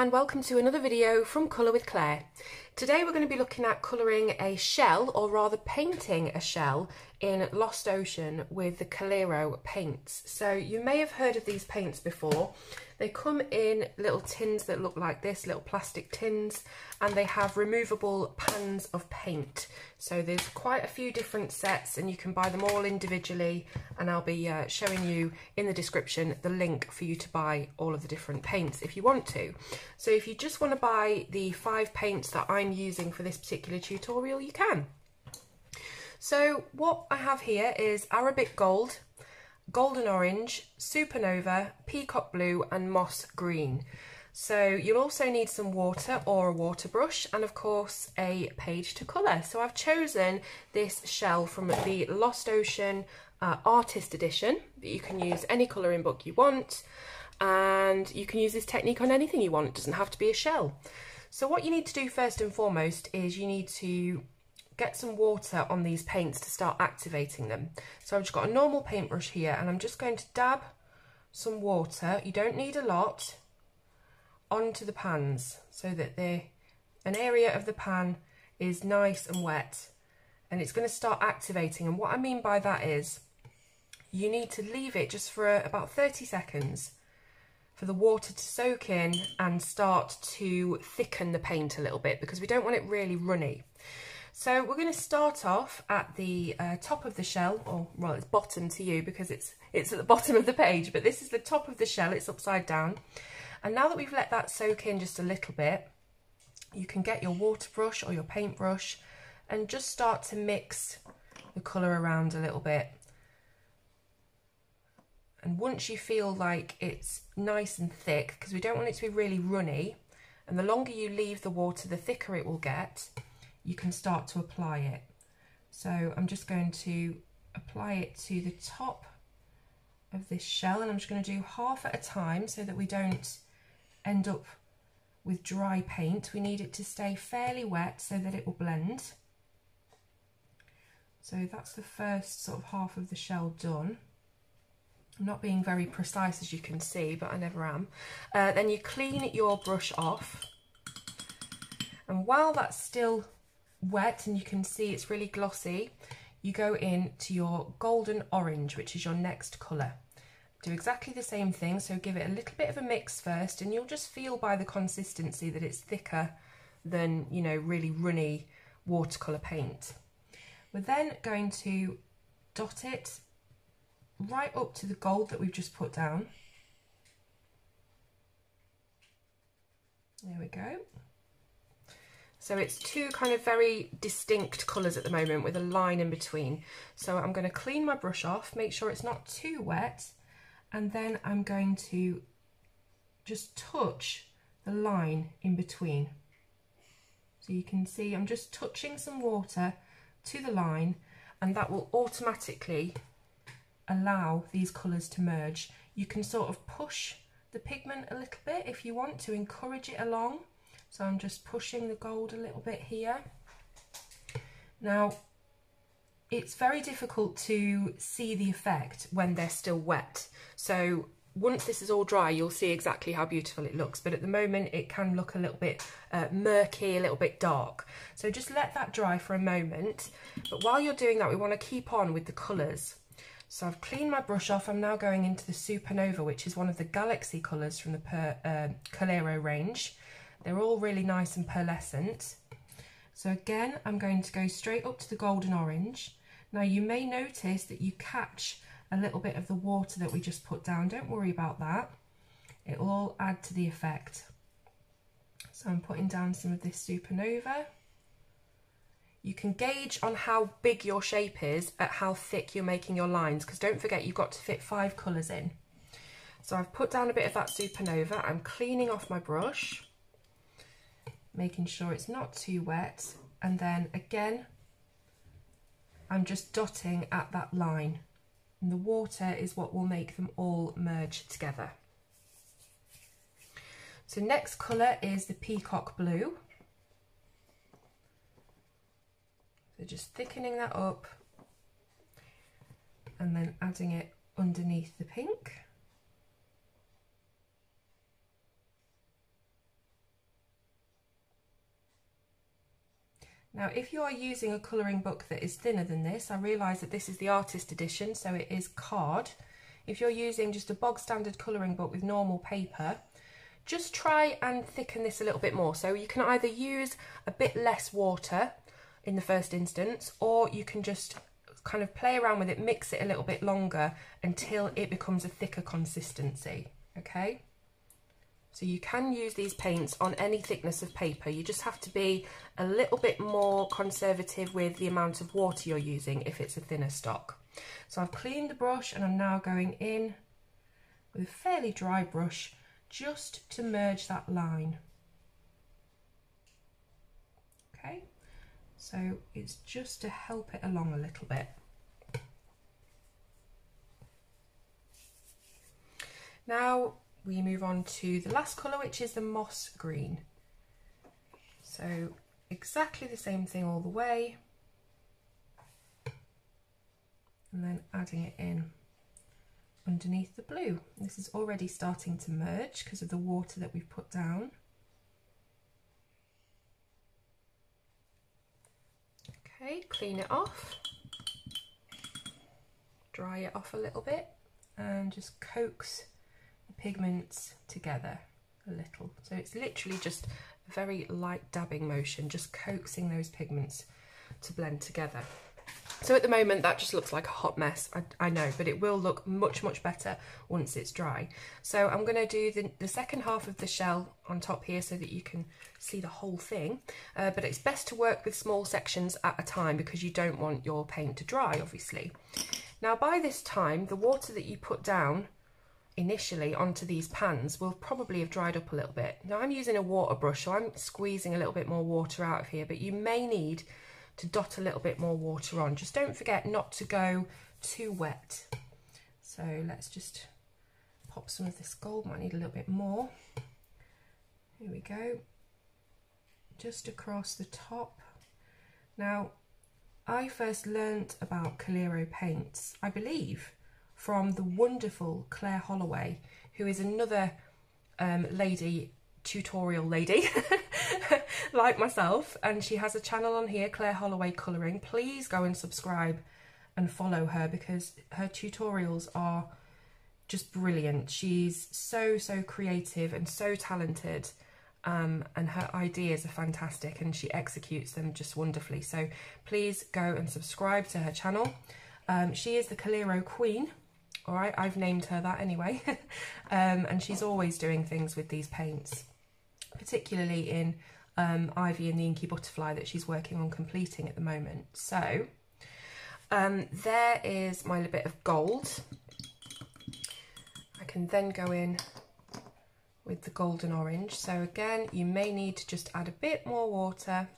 and welcome to another video from Colour with Claire. Today we're going to be looking at colouring a shell or rather painting a shell in Lost Ocean with the Coliro paints. So you may have heard of these paints before. They come in little tins that look like this, little plastic tins, and they have removable pans of paint. So there's quite a few different sets and you can buy them all individually and I'll be uh, showing you in the description the link for you to buy all of the different paints if you want to. So if you just want to buy the five paints that I'm using for this particular tutorial, you can. So what I have here is Arabic Gold, Golden Orange, Supernova, Peacock Blue and Moss Green. So you'll also need some water or a water brush and of course a page to colour. So I've chosen this shell from the Lost Ocean uh, Artist Edition. You can use any colouring book you want and you can use this technique on anything you want. It doesn't have to be a shell. So what you need to do first and foremost is you need to get some water on these paints to start activating them. So I've just got a normal paintbrush here and I'm just going to dab some water, you don't need a lot, onto the pans so that the an area of the pan is nice and wet and it's going to start activating and what I mean by that is you need to leave it just for uh, about 30 seconds for the water to soak in and start to thicken the paint a little bit because we don't want it really runny. So we're going to start off at the uh, top of the shell, or well, it's bottom to you because it's it's at the bottom of the page, but this is the top of the shell, it's upside down. And now that we've let that soak in just a little bit, you can get your water brush or your paintbrush and just start to mix the colour around a little bit. And once you feel like it's nice and thick, because we don't want it to be really runny, and the longer you leave the water, the thicker it will get, you can start to apply it. So I'm just going to apply it to the top of this shell and I'm just going to do half at a time so that we don't end up with dry paint. We need it to stay fairly wet so that it will blend. So that's the first sort of half of the shell done. I'm not being very precise as you can see, but I never am. Uh, then you clean your brush off. And while that's still wet and you can see it's really glossy, you go in to your golden orange, which is your next colour. Do exactly the same thing, so give it a little bit of a mix first and you'll just feel by the consistency that it's thicker than, you know, really runny watercolour paint. We're then going to dot it right up to the gold that we've just put down. There we go. So it's two kind of very distinct colours at the moment with a line in between. So I'm going to clean my brush off, make sure it's not too wet, and then I'm going to just touch the line in between. So you can see I'm just touching some water to the line and that will automatically allow these colours to merge. You can sort of push the pigment a little bit if you want to encourage it along. So I'm just pushing the gold a little bit here. Now, it's very difficult to see the effect when they're still wet. So once this is all dry, you'll see exactly how beautiful it looks. But at the moment, it can look a little bit uh, murky, a little bit dark. So just let that dry for a moment. But while you're doing that, we want to keep on with the colours. So I've cleaned my brush off. I'm now going into the Supernova, which is one of the Galaxy colours from the per, uh, Coliro range. They're all really nice and pearlescent. So again, I'm going to go straight up to the golden orange. Now you may notice that you catch a little bit of the water that we just put down. Don't worry about that. It will all add to the effect. So I'm putting down some of this Supernova. You can gauge on how big your shape is at how thick you're making your lines because don't forget you've got to fit five colours in. So I've put down a bit of that supernova. I'm cleaning off my brush, making sure it's not too wet. And then again, I'm just dotting at that line. And the water is what will make them all merge together. So next colour is the peacock blue. So just thickening that up and then adding it underneath the pink. Now, if you are using a colouring book that is thinner than this, I realise that this is the artist edition, so it is card. If you're using just a bog standard colouring book with normal paper, just try and thicken this a little bit more. So you can either use a bit less water in the first instance, or you can just kind of play around with it, mix it a little bit longer until it becomes a thicker consistency, okay? So you can use these paints on any thickness of paper. You just have to be a little bit more conservative with the amount of water you're using if it's a thinner stock. So I've cleaned the brush and I'm now going in with a fairly dry brush just to merge that line. Okay, so it's just to help it along a little bit. Now we move on to the last colour, which is the moss green. So exactly the same thing all the way. And then adding it in underneath the blue. This is already starting to merge because of the water that we've put down. Okay, clean it off, dry it off a little bit and just coax pigments together a little. So it's literally just a very light dabbing motion, just coaxing those pigments to blend together. So at the moment that just looks like a hot mess, I, I know, but it will look much, much better once it's dry. So I'm going to do the, the second half of the shell on top here so that you can see the whole thing. Uh, but it's best to work with small sections at a time because you don't want your paint to dry, obviously. Now by this time, the water that you put down initially onto these pans will probably have dried up a little bit. Now I'm using a water brush, so I'm squeezing a little bit more water out of here, but you may need to dot a little bit more water on. Just don't forget not to go too wet. So let's just pop some of this gold, might need a little bit more. Here we go, just across the top. Now, I first learnt about Coliro paints, I believe, from the wonderful Claire Holloway, who is another um, lady, tutorial lady, like myself, and she has a channel on here, Claire Holloway Colouring. Please go and subscribe and follow her because her tutorials are just brilliant. She's so, so creative and so talented. Um, and her ideas are fantastic and she executes them just wonderfully. So please go and subscribe to her channel. Um, she is the Coliro Queen, all right I've named her that anyway. Um, and she's always doing things with these paints particularly in um, Ivy and the Inky Butterfly that she's working on completing at the moment. So um, there is my little bit of gold. I can then go in with the golden orange. So again you may need to just add a bit more water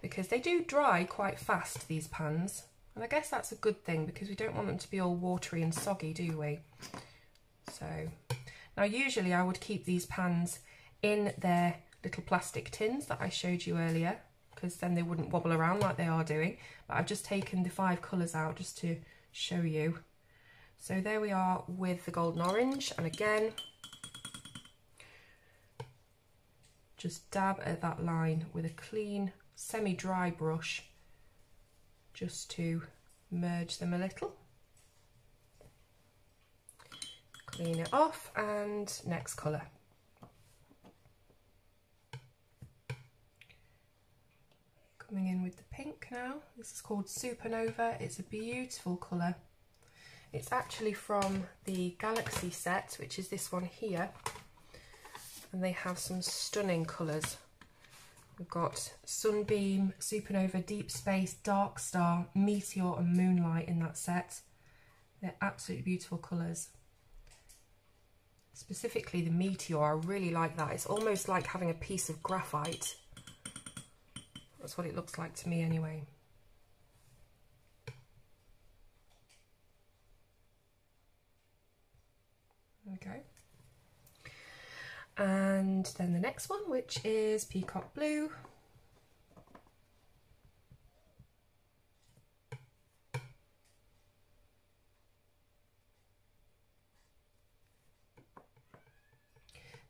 because they do dry quite fast these pans and I guess that's a good thing because we don't want them to be all watery and soggy, do we? So, now usually I would keep these pans in their little plastic tins that I showed you earlier because then they wouldn't wobble around like they are doing. But I've just taken the five colours out just to show you. So there we are with the golden orange and again, just dab at that line with a clean semi-dry brush just to merge them a little. Clean it off and next colour. Coming in with the pink now. This is called Supernova. It's a beautiful colour. It's actually from the Galaxy set, which is this one here. And they have some stunning colours. We've got Sunbeam, Supernova, Deep Space, Dark Star, Meteor and Moonlight in that set. They're absolutely beautiful colours. Specifically the Meteor, I really like that. It's almost like having a piece of graphite. That's what it looks like to me anyway. Okay and then the next one which is peacock blue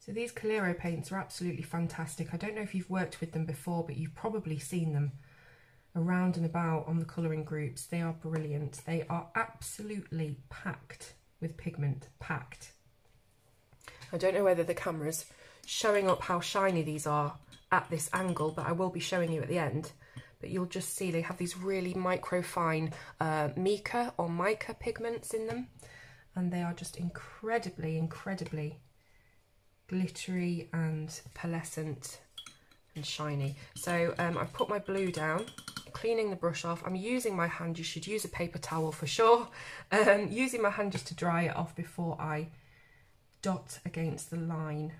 So these Coliro paints are absolutely fantastic. I don't know if you've worked with them before, but you've probably seen them around and about on the colouring groups. They are brilliant. They are absolutely packed with pigment, packed. I don't know whether the camera's showing up how shiny these are at this angle, but I will be showing you at the end. But you'll just see they have these really micro fine uh, mica or mica pigments in them. And they are just incredibly, incredibly glittery and pearlescent and shiny. So um, I've put my blue down, cleaning the brush off. I'm using my hand, you should use a paper towel for sure. Um, using my hand just to dry it off before I dot against the line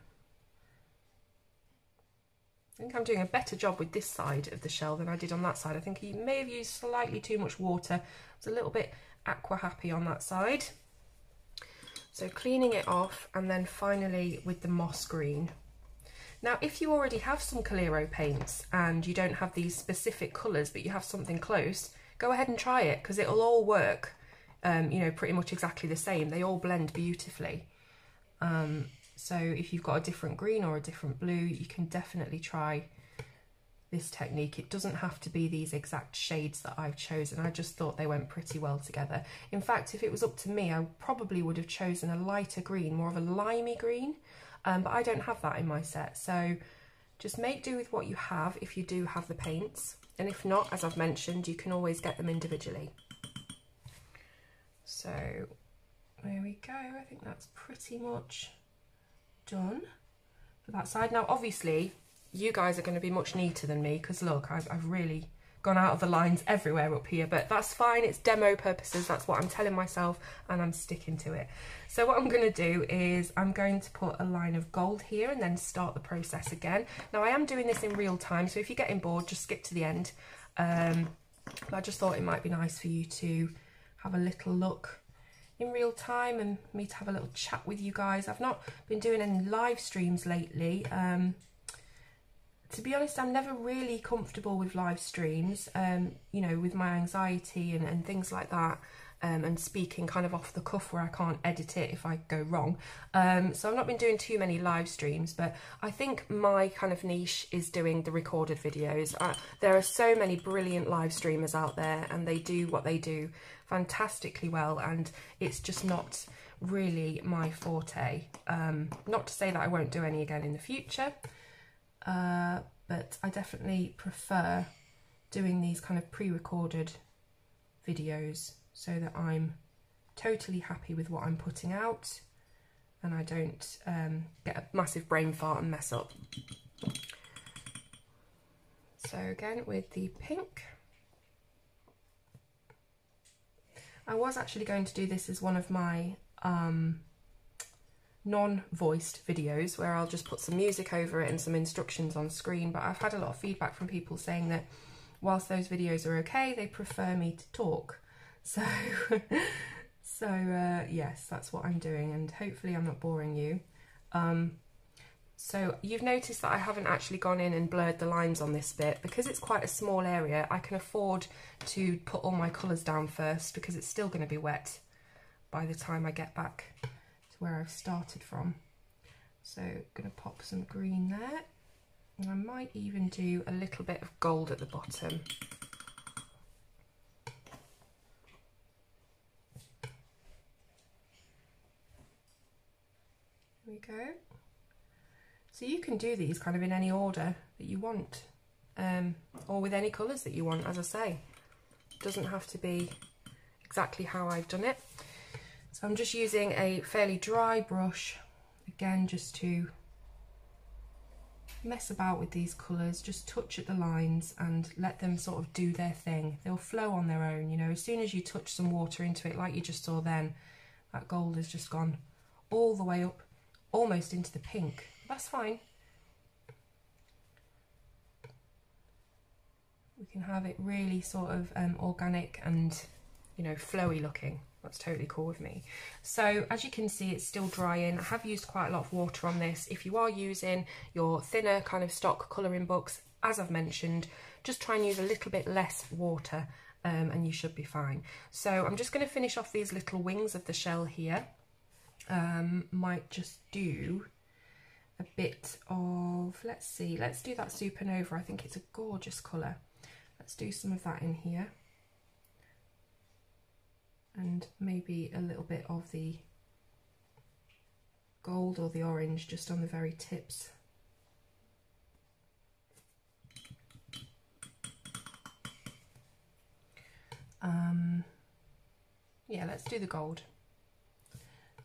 I think I'm doing a better job with this side of the shell than I did on that side. I think he may have used slightly too much water. It's a little bit aqua happy on that side. So cleaning it off and then finally with the moss green. Now, if you already have some Coliro paints and you don't have these specific colours, but you have something close, go ahead and try it because it'll all work, um, you know, pretty much exactly the same. They all blend beautifully. Um, so if you've got a different green or a different blue, you can definitely try this technique. It doesn't have to be these exact shades that I've chosen. I just thought they went pretty well together. In fact, if it was up to me, I probably would have chosen a lighter green, more of a limey green, um, but I don't have that in my set. So just make do with what you have if you do have the paints. And if not, as I've mentioned, you can always get them individually. So there we go. I think that's pretty much done for that side. Now, obviously, you guys are going to be much neater than me because look, I've, I've really gone out of the lines everywhere up here, but that's fine. It's demo purposes. That's what I'm telling myself and I'm sticking to it. So what I'm going to do is I'm going to put a line of gold here and then start the process again. Now I am doing this in real time, so if you're getting bored, just skip to the end. Um, I just thought it might be nice for you to have a little look in real time and me to have a little chat with you guys. I've not been doing any live streams lately. Um, to be honest, I'm never really comfortable with live streams, um, you know, with my anxiety and, and things like that. Um, and speaking kind of off the cuff where I can't edit it if I go wrong. Um, so I've not been doing too many live streams, but I think my kind of niche is doing the recorded videos. Uh, there are so many brilliant live streamers out there and they do what they do fantastically well and it's just not really my forte. Um, not to say that I won't do any again in the future, uh, but I definitely prefer doing these kind of pre-recorded videos so that I'm totally happy with what I'm putting out and I don't um, get a massive brain fart and mess up. So again with the pink I was actually going to do this as one of my um, non-voiced videos where I'll just put some music over it and some instructions on screen but I've had a lot of feedback from people saying that whilst those videos are okay they prefer me to talk. So so uh, yes that's what I'm doing and hopefully I'm not boring you. Um, so you've noticed that I haven't actually gone in and blurred the lines on this bit. Because it's quite a small area, I can afford to put all my colours down first because it's still going to be wet by the time I get back to where I've started from. So going to pop some green there. And I might even do a little bit of gold at the bottom. There we go. So you can do these kind of in any order that you want um, or with any colours that you want, as I say. It doesn't have to be exactly how I've done it. So I'm just using a fairly dry brush, again, just to mess about with these colours, just touch at the lines and let them sort of do their thing. They'll flow on their own, you know, as soon as you touch some water into it, like you just saw then, that gold has just gone all the way up, almost into the pink that's fine. We can have it really sort of um, organic and, you know, flowy looking. That's totally cool with me. So as you can see, it's still drying. I have used quite a lot of water on this. If you are using your thinner kind of stock colouring books, as I've mentioned, just try and use a little bit less water um, and you should be fine. So I'm just going to finish off these little wings of the shell here. Um, might just do a bit of, let's see, let's do that supernova. I think it's a gorgeous colour. Let's do some of that in here. And maybe a little bit of the gold or the orange just on the very tips. Um, yeah, let's do the gold.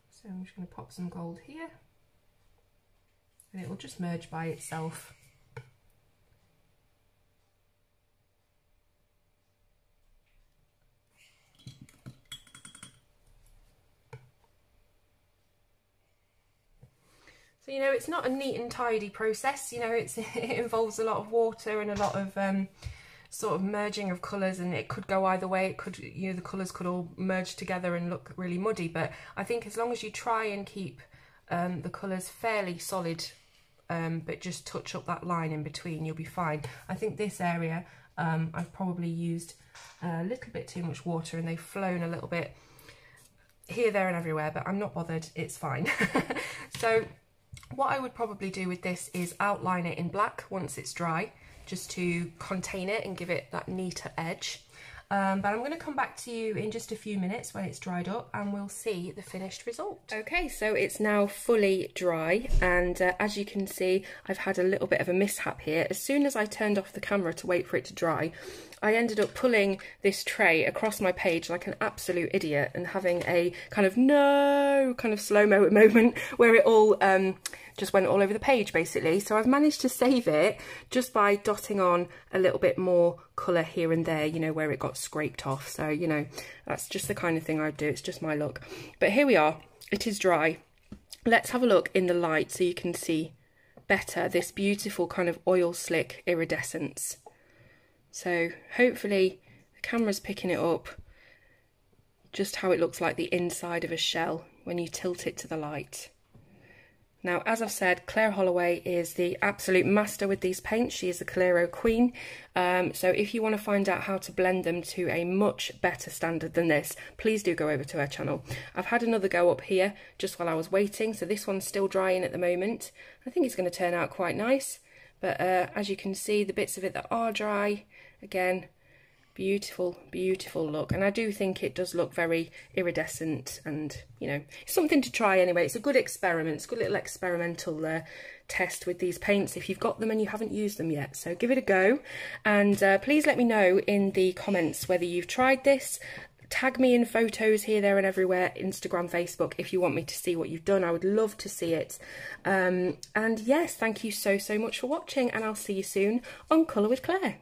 So I'm just going to pop some gold here and it will just merge by itself. So, you know, it's not a neat and tidy process, you know, it's, it involves a lot of water and a lot of um, sort of merging of colours and it could go either way. It could, you know, the colours could all merge together and look really muddy. But I think as long as you try and keep um, the colours fairly solid, um, but just touch up that line in between, you'll be fine. I think this area, um, I've probably used a little bit too much water and they've flown a little bit here, there and everywhere, but I'm not bothered, it's fine. so what I would probably do with this is outline it in black once it's dry just to contain it and give it that neater edge. Um, but I'm going to come back to you in just a few minutes when it's dried up and we'll see the finished result. Okay, so it's now fully dry and uh, as you can see, I've had a little bit of a mishap here. As soon as I turned off the camera to wait for it to dry, I ended up pulling this tray across my page like an absolute idiot and having a kind of no kind of slow-mo moment where it all um, just went all over the page basically. So I've managed to save it just by dotting on a little bit more colour here and there, you know, where it got scraped off. So, you know, that's just the kind of thing I'd do. It's just my look. But here we are. It is dry. Let's have a look in the light so you can see better this beautiful kind of oil slick iridescence. So hopefully the camera's picking it up just how it looks like the inside of a shell when you tilt it to the light. Now, as I've said, Claire Holloway is the absolute master with these paints. She is the Coliro queen. Um, so if you want to find out how to blend them to a much better standard than this, please do go over to her channel. I've had another go up here just while I was waiting. So this one's still drying at the moment. I think it's going to turn out quite nice. But uh, as you can see, the bits of it that are dry, again, beautiful beautiful look. And I do think it does look very iridescent and you know something to try anyway. It's a good experiment it's a good little experimental uh, test with these paints if you've got them and you haven't used them yet. So give it a go. And uh, please let me know in the comments whether you've tried this. Tag me in photos here there and everywhere Instagram Facebook if you want me to see what you've done. I would love to see it. Um, and yes thank you so so much for watching and I'll see you soon on Colour with Claire